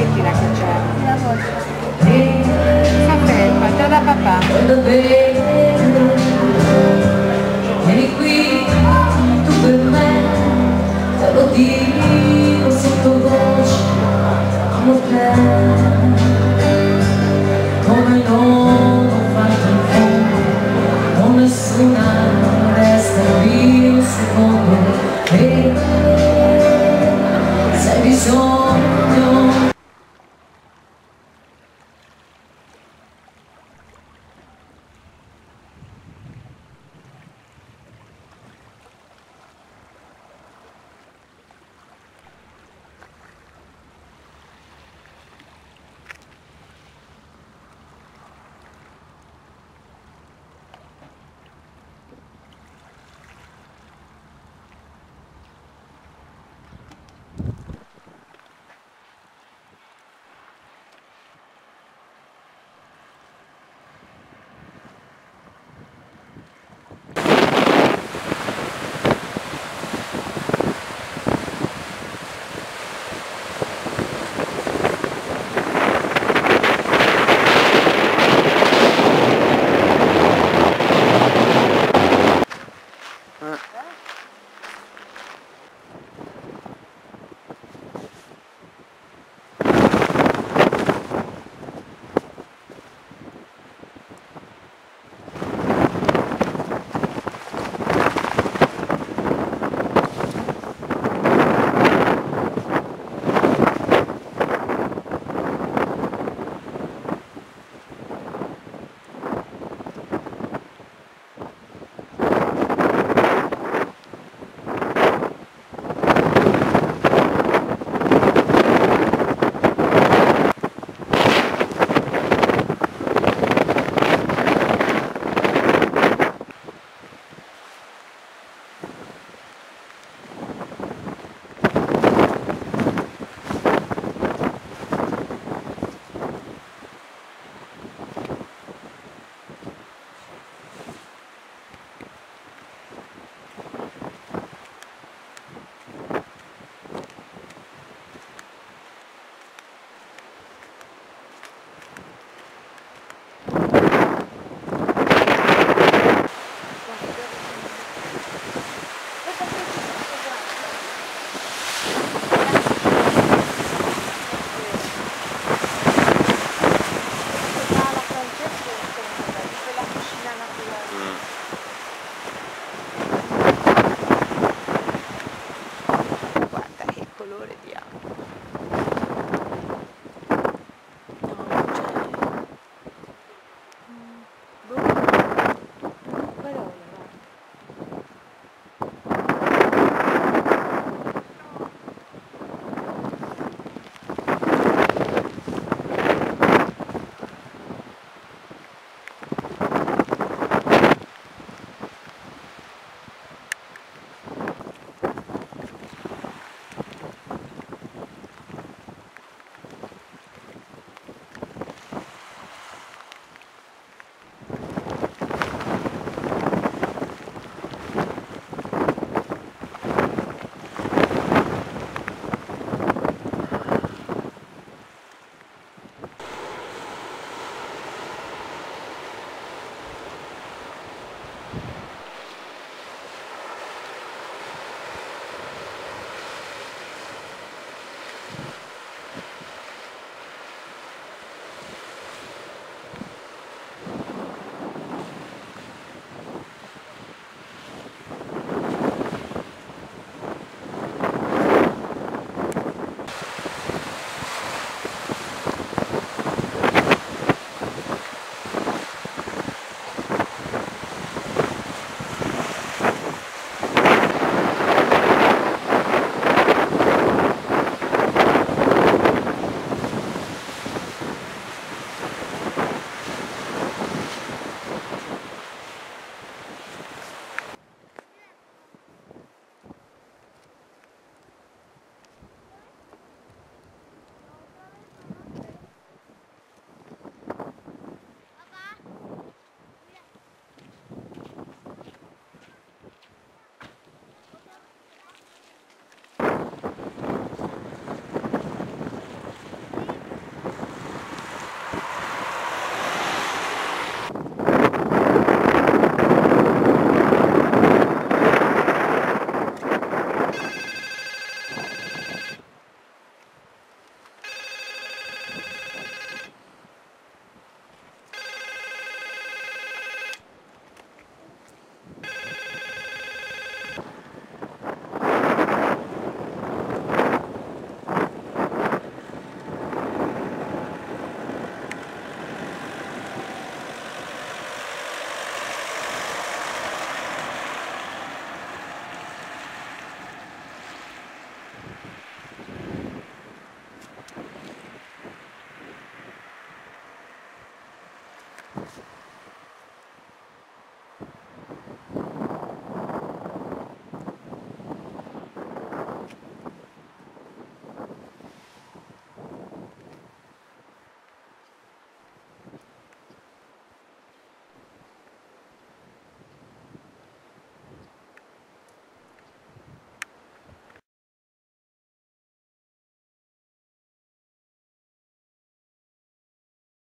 Argentina che c'è. Sta ferma, te da papà. Vieni qui, tu per me, te lo dico sottovoce, amo te, come non ho fatto in fondo, con nessuna